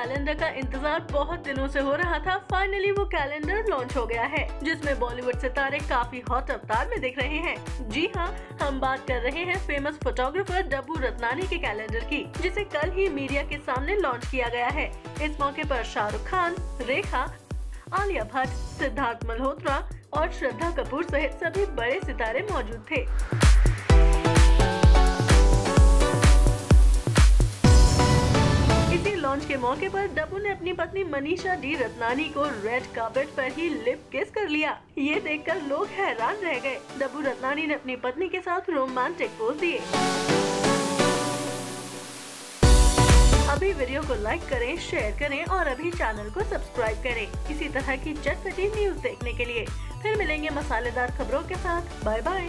Calendar का इंतज़ार बहुत दिनों से हो रहा था फाइनली वो कैलेंडर लॉन्च हो गया है, जिसमें बॉलीवुड सितारे काफ़ी हॉट अवतार में दिख रहे हैं। जी हाँ हम बात कर रहे हैं फ़ेमस फोटोग्राफर डब्बू रत्नानी के कैलेंडर की, जिसे कल ही मीडिया के सामने लॉन्च किया गया है। इस मौके पर शाहरुख खान, रेखा, आलिया भट्ट, सिद्धार्थ मल्होत्रा और श्रद्धा कपूर सहित सभी बड़े सितारे मौजूद थे। इसी लॉन्च के मौके पर डब्बू ने अपनी पत्नी मनीषा डी रत्नानी को रेड कार्पेट पर ही लिप किस कर लिया। ये देखकर लोग हैरान रह गए। डब्बू रत्नानी ने अपनी पत्नी के साथ रोमांटिक पोज दिए। अभी वीडियो को लाइक करें शेयर करें और अभी चैनल को सब्सक्राइब करें। इसी तरह की चटपटी न्यूज़ देखने के लिए। फिर मिलेंगे मसालेदार खबरों के साथ। Bye bye